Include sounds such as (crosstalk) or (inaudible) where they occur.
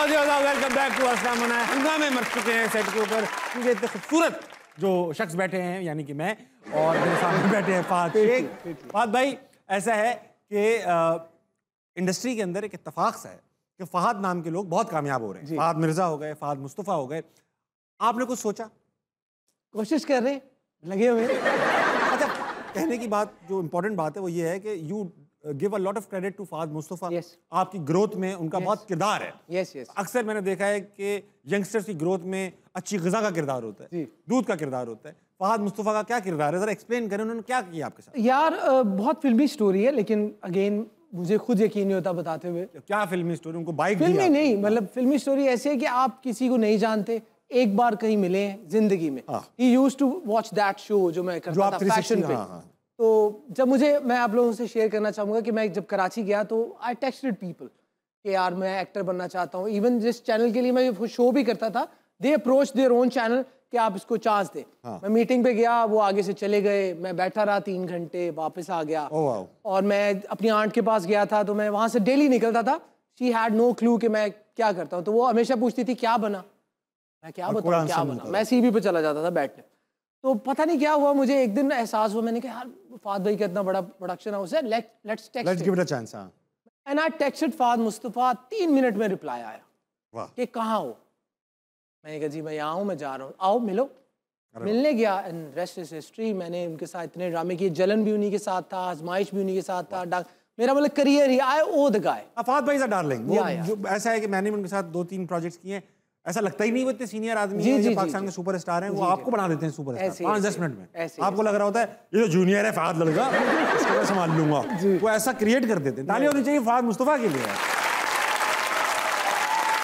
Welcome back to अस्सलाम हंगामे मर चुके हैं सेट के ऊपर। क्योंकि इतने खूबसूरत जो शख्स बैठे हैं यानी कि मैं और मेरे सामने बैठे हैं फाद शेख। फाद भाई ऐसा है कि इंडस्ट्री के अंदर एक इतफाक सा है कि फहद नाम के लोग बहुत कामयाब हो रहे हैं। फहद मिर्ज़ा हो गए फहद मुस्तफ़ा हो गए। आपने कुछ सोचा? कोशिश कर रहे लगे हुए (laughs) अच्छा कहने की बात जो इम्पोर्टेंट बात है वो ये है कि you give a lot of credit to Fahad Mustafa Yes. आपकी ग्रोथ में उनका Yes. बहुत किरदार है। यस यस अक्सर मैंने देखा है कि यंगस्टर्स की ग्रोथ में अच्छी गजा का किरदार होता है दूध का किरदार होता है। फहद मुस्तफ़ा का क्या किरदार है? जरा एक्सप्लेन करें उन्होंने क्या किया आपके साथ? यार बहुत फिल्मी स्टोरी है लेकिन अगेन मुझे खुद यकीन नहीं होता बताते हुए। क्या फिल्मी स्टोरी उनको बाइक फिल्मी नहीं मतलब फिल्मी स्टोरी ऐसी है कि आप किसी को नहीं जानते एक बार कहीं मिले हैं ज़िंदगी में। हाँ। Use to watch that show जो मैं करता था फ़ैशन पे हाँ, हाँ। तो जब मुझे मैं आप लोगों से शेयर करना चाहूँगा कि मैं जब कराची गया तो आई टेक्सटेड पीपल कि यार मैं एक्टर बनना चाहता हूँ। इवन जिस चैनल के लिए मैं शो भी करता था they approach their own channel कि आप इसको चांस दें। हाँ। मैं मीटिंग पे गया वो आगे से चले गए मैं बैठा रहा तीन घंटे वापस आ गया। ओह वाओ और मैं अपनी आंट के पास गया था तो मैं वहाँ से डेली निकलता था। शी हैड नो क्लू कि मैं क्या करता हूँ। तो वो हमेशा पूछती थी क्या बना? मैं क्या बताऊँ क्या बना। मैं सीबी पे चला जाता था बैठने। तो पता नहीं क्या हुआ मुझे एक दिन एहसास हुआ मैंने कहा यार फाद भाई का इतना बड़ा प्रोडक्शन हाउस है let let's text let's give it a chance हाँ। And I texted Fahad Mustafa तीन मिनट में रिप्लाई आया। वाह। कि कहाँ हो? मैंने कहा जी मैं यहाँ हूँ मैं जा रहा हूँ। आओ मिलो। मिलने गया एंड रेस्ट इज़ हिस्ट्री मैंने उनके साथ इतने ड्रामे किए। जलन भी उन्हीं के साथ था आजमाइश भी उन्हीं के साथ था। मेरा मतलब career he I owe the guy Fahad भाई इज़ अ डार्लिंग वो। जो ऐसा है कि मैंने उनके साथ दो तीन प्रोजेक्ट्स किए हैं। ऐसा लगता ही नहीं वो इतने सीनियर आदमी जी, हैं जी, जो पाकिस्तान के सुपर स्टार हैं वो आपको बना देते हैं सुपर स्टार पाँच दस मिनट में। आपको लग रहा होता है ये तो जूनियर है फहद लड़का इसको मैं संभाल लूँगा। वो ऐसा क्रिएट कर देते हैं। ताली होनी चाहिए फहद मुस्तफ़ा के लिए।